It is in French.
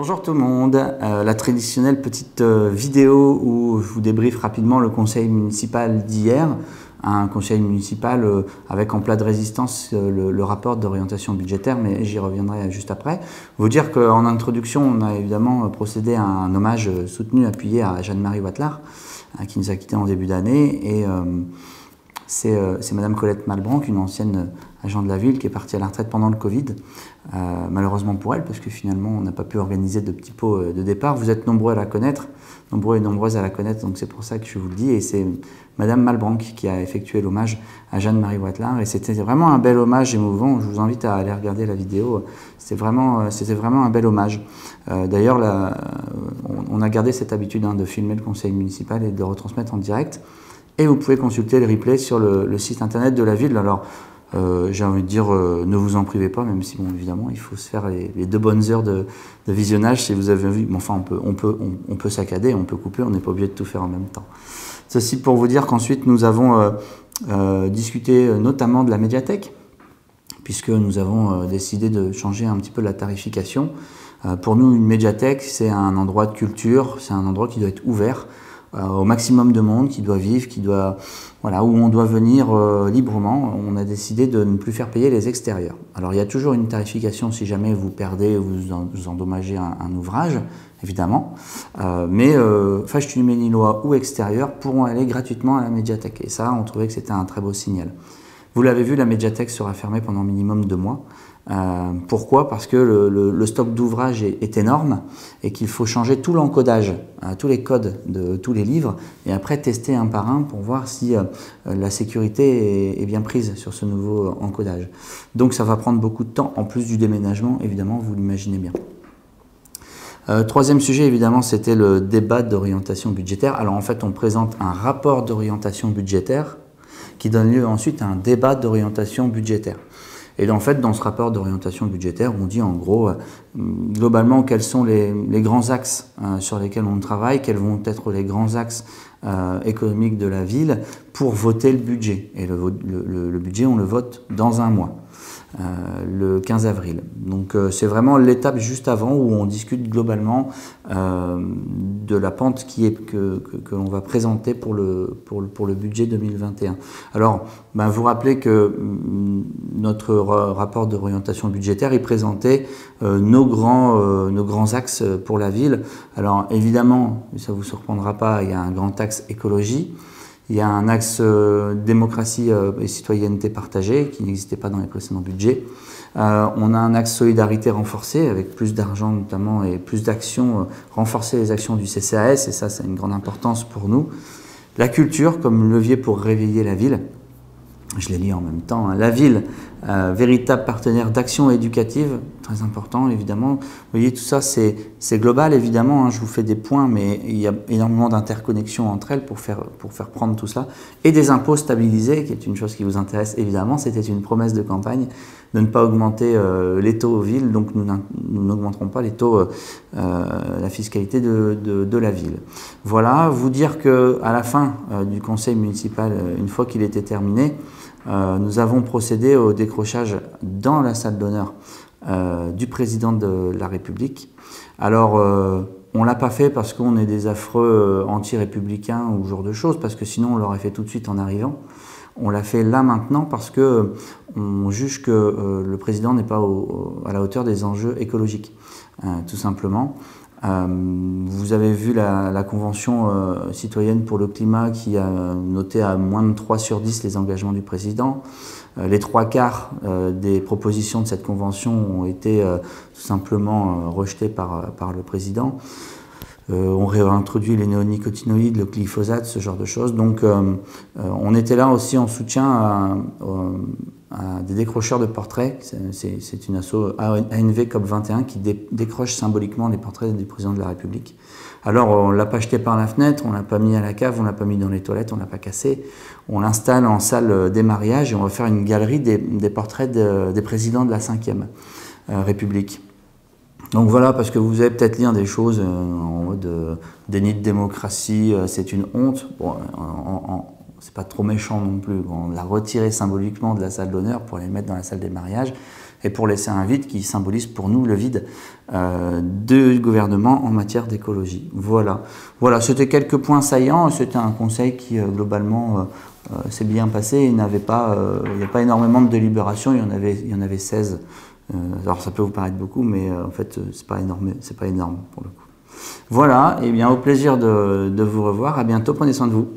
Bonjour tout le monde, euh, la traditionnelle petite euh, vidéo où je vous débriefe rapidement le conseil municipal d'hier, un conseil municipal euh, avec en plat de résistance le, rapport d'orientation budgétaire, mais j'y reviendrai juste après. Vous dire qu'en introduction, on a évidemment procédé à un hommage soutenu, appuyé à Jeanne-Marie Watlar, qui nous a quittés en début d'année, et c'est Madame Colette Malbranc, une ancienne agent de la ville qui est partie à la retraite pendant le Covid, euh, malheureusement pour elle, parce que finalement on n'a pas pu organiser de petits pots euh, de départ. Vous êtes nombreux à la connaître, nombreux et nombreuses à la connaître, donc c'est pour ça que je vous le dis. Et c'est Madame Malbranc qui a effectué l'hommage à Jeanne-Marie Watlar, et c'était vraiment un bel hommage émouvant. Je vous invite à aller regarder la vidéo. C'était vraiment, euh, un bel hommage. D'ailleurs, on, a gardé cette habitude hein, de filmer le conseil municipal et de retransmettre en direct. Et vous pouvez consulter le replay sur le, site internet de la ville. Alors, euh, j'ai envie de dire, euh, ne vous en privez pas, même si, bon, évidemment, il faut se faire les, deux bonnes heures de, visionnage si vous avez vu. Mais enfin, on peut, on peut, on, peut saccader, on peut couper, on n'est pas obligé de tout faire en même temps. Ceci pour vous dire qu'ensuite, nous avons euh, discuté notamment de la médiathèque, puisque nous avons décidé de changer un petit peu la tarification. pour nous, une médiathèque, c'est un endroit de culture, c'est un endroit qui doit être ouvert au maximum de monde qui doit vivre, qui doit, voilà, où on doit venir euh, librement. On a décidé de ne plus faire payer les extérieurs. Alors il y a toujours une tarification si jamais vous perdez ou vous, endommagez un, ouvrage, évidemment. Euh, mais euh, Fachtuménilois ou extérieurs pourront aller gratuitement à la médiathèque. Et ça, on trouvait que c'était un très beau signal. Vous l'avez vu, la médiathèque sera fermée pendant minimum deux mois. Euh, pourquoi? Parce que le, stock d'ouvrages est, énorme et qu'il faut changer tout l'encodage, euh, tous les codes de tous les livres, et après tester un par un pour voir si euh, la sécurité est, bien prise sur ce nouveau encodage. Donc ça va prendre beaucoup de temps, en plus du déménagement, évidemment, vous l'imaginez bien. troisième sujet, évidemment, c'était le débat d'orientation budgétaire. Alors en fait, on présente un rapport d'orientation budgétaire qui donne lieu ensuite à un débat d'orientation budgétaire. Et en fait, dans ce rapport d'orientation budgétaire, on dit en gros, euh, globalement, quels sont les, grands axes euh, sur lesquels on travaille, quels vont être les grands axes euh, économiques de la ville pour voter le budget. Et le budget, on le vote dans un mois. Euh, le 15 avril. Donc c'est vraiment l'étape juste avant où on discute globalement de la pente que, que, l'on va présenter pour le, pour, le, budget 2021. Alors, ben, vous rappelez que notre rapport d'orientation budgétaire, il présentait nos, grands, nos grands axes pour la ville. Alors évidemment, ça vous surprendra pas, il y a un grand axe écologie. Il y a un axe euh, démocratie euh, et citoyenneté partagée qui n'existait pas dans les précédents budgets. Euh, on a un axe solidarité renforcé avec plus d'argent notamment et plus d'actions, renforcer les actions du CCAS et ça c'est une grande importance pour nous. La culture comme levier pour réveiller la ville. Je l'ai lu en même temps. Hein. La ville, véritable partenaire d'action éducative très important, évidemment. Vous voyez, tout ça, c'est global, évidemment. Hein, je vous fais des points, mais il y a énormément d'interconnexions entre elles pour faire, pour faire prendre tout ça. Et des impôts stabilisés, qui est une chose qui vous intéresse, évidemment. C'était une promesse de campagne de ne pas augmenter euh, les taux aux villes, donc nous n'augmenterons pas les taux, euh, euh, la fiscalité de, la ville. Voilà, vous dire que à la fin du conseil municipal, une fois qu'il était terminé, nous avons procédé au décrochage dans la salle d'honneur du président de la République. Alors, on l'a pas fait parce qu'on est des affreux anti-républicains ou ce genre de choses, parce que sinon on l'aurait fait tout de suite en arrivant. On l'a fait là maintenant parce que on juge que le président n'est pas à la hauteur des enjeux écologiques, tout simplement. vous avez vu la, convention citoyenne pour le climat qui a noté à moins de 3 sur 10 les engagements du président. Euh, les trois quarts euh, des propositions de cette convention ont été euh, tout simplement rejetées par le président. On réintroduit les néonicotinoïdes, le glyphosate, ce genre de choses. Donc on était là aussi en soutien à, des décrocheurs de portraits. C'est une asso ANV COP21 qui décroche symboliquement les portraits du président de la République. Alors on l'a pas jeté par la fenêtre, on l'a pas mis à la cave, on l'a pas mis dans les toilettes, on l'a pas cassé. On l'installe en salle des mariages et on va faire une galerie des, portraits des présidents de la Ve euh, République. Donc voilà, parce que vous allez peut-être lire des choses euh, en mode euh, déni de démocratie, c'est une honte. Bon, c'est pas trop méchant non plus. On l'a retiré symboliquement de la salle d'honneur pour les mettre dans la salle des mariages. et pour laisser un vide qui symbolise pour nous le vide euh, du gouvernement en matière d'écologie. Voilà, voilà c'était quelques points saillants. C'était un conseil qui, globalement, s'est bien passé. Il n'y avait pas, il a pas énormément de délibérations, il y en avait, il y en avait 16. Alors ça peut vous paraître beaucoup, mais en fait, c'est pas énorme, c'est pas énorme pour le coup. Voilà, et bien au plaisir de, de vous revoir. À bientôt, prenez soin de vous.